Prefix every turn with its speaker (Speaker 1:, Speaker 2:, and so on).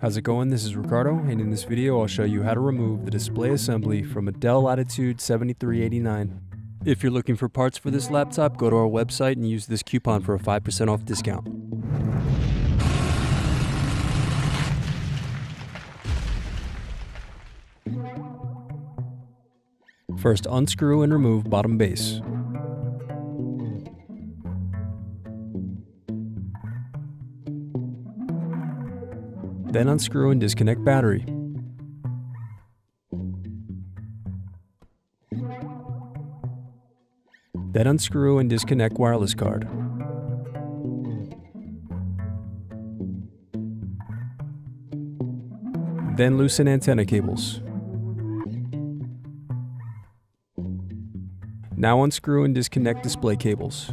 Speaker 1: How's it going? This is Ricardo, and in this video I'll show you how to remove the display assembly from a Dell Latitude 7389. If you're looking for parts for this laptop, go to our website and use this coupon for a 5% off discount. First unscrew and remove bottom base. Then unscrew and disconnect battery. Then unscrew and disconnect wireless card. Then loosen antenna cables. Now unscrew and disconnect display cables.